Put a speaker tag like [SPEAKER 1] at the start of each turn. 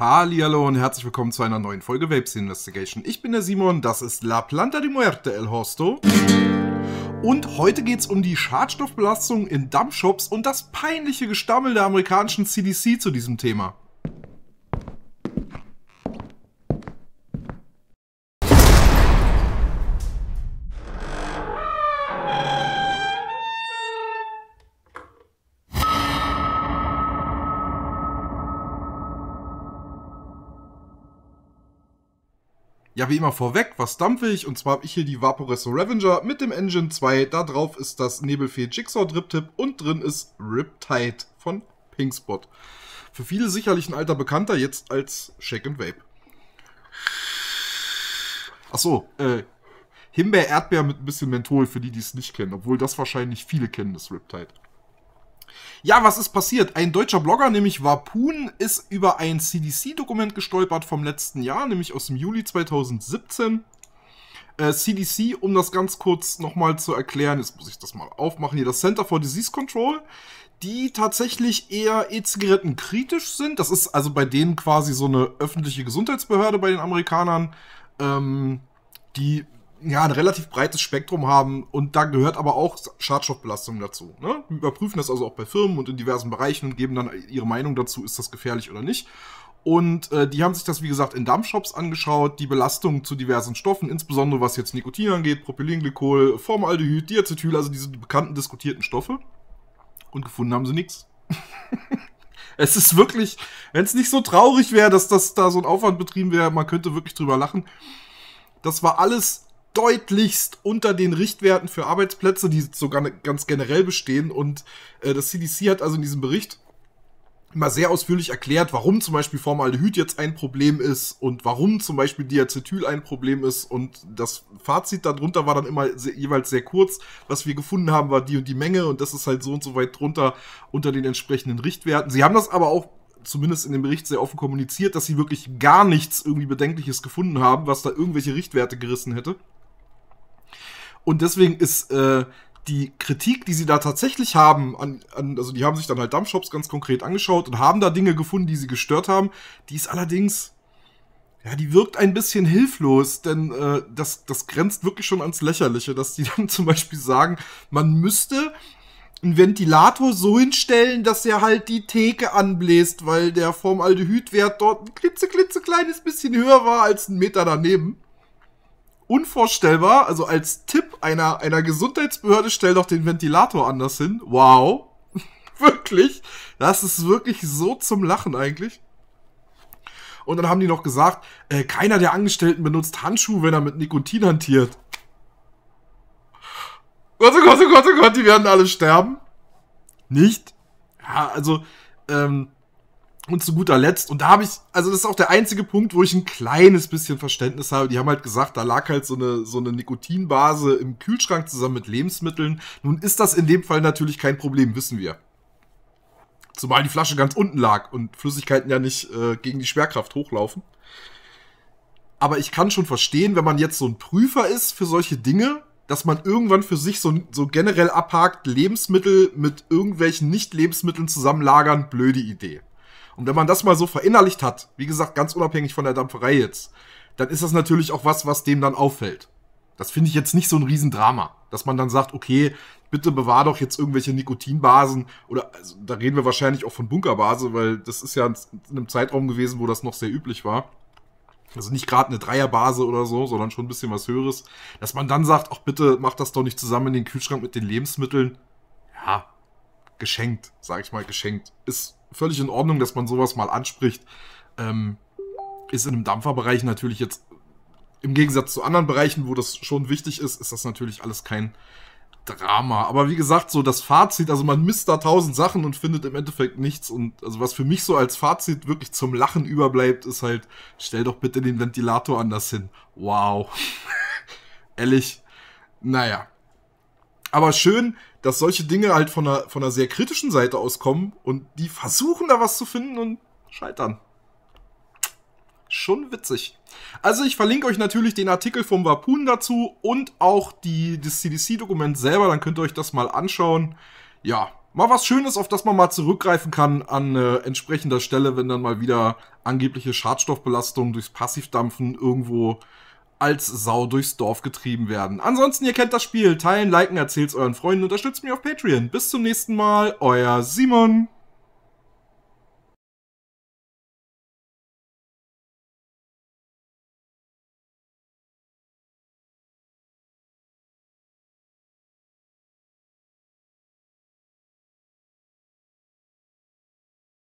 [SPEAKER 1] Hallo und herzlich willkommen zu einer neuen Folge Vapes Investigation. Ich bin der Simon, das ist La Planta de Muerte El Hosto. Und heute geht es um die Schadstoffbelastung in Dumpshops und das peinliche Gestammel der amerikanischen CDC zu diesem Thema. Ja, wie immer vorweg, was dampfe ich? Und zwar habe ich hier die Vaporesso Revenger mit dem Engine 2. Da drauf ist das Nebelfee Jigsaw Drip Tip und drin ist Riptide von Pinkspot. Für viele sicherlich ein alter Bekannter, jetzt als Shake and Vape. Achso, äh, Himbeer-Erdbeer mit ein bisschen Menthol, für die, die es nicht kennen. Obwohl das wahrscheinlich viele kennen, das Riptide. Ja, was ist passiert? Ein deutscher Blogger, nämlich Wapun, ist über ein CDC-Dokument gestolpert vom letzten Jahr, nämlich aus dem Juli 2017. Äh, CDC, um das ganz kurz nochmal zu erklären, jetzt muss ich das mal aufmachen hier, das Center for Disease Control, die tatsächlich eher E-Zigaretten kritisch sind. Das ist also bei denen quasi so eine öffentliche Gesundheitsbehörde bei den Amerikanern, ähm, die ja, ein relativ breites Spektrum haben und da gehört aber auch Schadstoffbelastung dazu. Ne? Wir überprüfen das also auch bei Firmen und in diversen Bereichen und geben dann ihre Meinung dazu, ist das gefährlich oder nicht. Und äh, die haben sich das, wie gesagt, in Dumpshops angeschaut, die Belastung zu diversen Stoffen, insbesondere was jetzt Nikotin angeht, Propylenglykol, Formaldehyd, Diacetyl, also diese bekannten diskutierten Stoffe. Und gefunden haben sie nichts. es ist wirklich, wenn es nicht so traurig wäre, dass das da so ein Aufwand betrieben wäre, man könnte wirklich drüber lachen. Das war alles deutlichst unter den Richtwerten für Arbeitsplätze, die sogar ne, ganz generell bestehen. Und äh, das CDC hat also in diesem Bericht immer sehr ausführlich erklärt, warum zum Beispiel Formaldehyd jetzt ein Problem ist und warum zum Beispiel Diacetyl ein Problem ist. Und das Fazit darunter war dann immer sehr, jeweils sehr kurz. Was wir gefunden haben, war die und die Menge und das ist halt so und so weit drunter unter den entsprechenden Richtwerten. Sie haben das aber auch zumindest in dem Bericht sehr offen kommuniziert, dass sie wirklich gar nichts irgendwie Bedenkliches gefunden haben, was da irgendwelche Richtwerte gerissen hätte. Und deswegen ist äh, die Kritik, die sie da tatsächlich haben, an, an, also die haben sich dann halt Dumpshops ganz konkret angeschaut und haben da Dinge gefunden, die sie gestört haben. Die ist allerdings, ja, die wirkt ein bisschen hilflos, denn äh, das, das grenzt wirklich schon ans Lächerliche, dass die dann zum Beispiel sagen, man müsste einen Ventilator so hinstellen, dass er halt die Theke anbläst, weil der Formaldehydwert dort ein klitzeklitzekleines bisschen höher war als ein Meter daneben unvorstellbar. Also als Tipp einer, einer Gesundheitsbehörde, stell doch den Ventilator anders hin. Wow. wirklich. Das ist wirklich so zum Lachen eigentlich. Und dann haben die noch gesagt, äh, keiner der Angestellten benutzt Handschuhe, wenn er mit Nikotin hantiert. Gott, oh Gott, oh Gott, oh Gott, die werden alle sterben. Nicht? Ja, also, ähm, und zu guter Letzt, und da habe ich, also das ist auch der einzige Punkt, wo ich ein kleines bisschen Verständnis habe. Die haben halt gesagt, da lag halt so eine, so eine Nikotinbase im Kühlschrank zusammen mit Lebensmitteln. Nun ist das in dem Fall natürlich kein Problem, wissen wir. Zumal die Flasche ganz unten lag und Flüssigkeiten ja nicht äh, gegen die Schwerkraft hochlaufen. Aber ich kann schon verstehen, wenn man jetzt so ein Prüfer ist für solche Dinge, dass man irgendwann für sich so, so generell abhakt, Lebensmittel mit irgendwelchen Nicht-Lebensmitteln zusammenlagern, blöde Idee. Und wenn man das mal so verinnerlicht hat, wie gesagt, ganz unabhängig von der Dampferei jetzt, dann ist das natürlich auch was, was dem dann auffällt. Das finde ich jetzt nicht so ein Riesendrama, dass man dann sagt, okay, bitte bewahr doch jetzt irgendwelche Nikotinbasen oder also, da reden wir wahrscheinlich auch von Bunkerbase, weil das ist ja in einem Zeitraum gewesen, wo das noch sehr üblich war. Also nicht gerade eine Dreierbase oder so, sondern schon ein bisschen was Höheres. Dass man dann sagt, ach bitte, mach das doch nicht zusammen in den Kühlschrank mit den Lebensmitteln. Ja, geschenkt, sag ich mal, geschenkt. Ist völlig in Ordnung, dass man sowas mal anspricht. Ähm, ist in einem Dampferbereich natürlich jetzt im Gegensatz zu anderen Bereichen, wo das schon wichtig ist, ist das natürlich alles kein Drama. Aber wie gesagt, so das Fazit, also man misst da tausend Sachen und findet im Endeffekt nichts. Und also was für mich so als Fazit wirklich zum Lachen überbleibt, ist halt, stell doch bitte den Ventilator anders hin. Wow. Ehrlich. Naja. Aber schön, dass solche Dinge halt von einer, von einer sehr kritischen Seite aus kommen und die versuchen da was zu finden und scheitern. Schon witzig. Also ich verlinke euch natürlich den Artikel vom Wapun dazu und auch die, das CDC-Dokument selber, dann könnt ihr euch das mal anschauen. Ja, mal was Schönes, auf das man mal zurückgreifen kann an äh, entsprechender Stelle, wenn dann mal wieder angebliche Schadstoffbelastungen durchs Passivdampfen irgendwo als Sau durchs Dorf getrieben werden. Ansonsten, ihr kennt das Spiel. Teilen, liken, erzählt's euren Freunden, unterstützt mich auf Patreon. Bis zum nächsten Mal, euer Simon.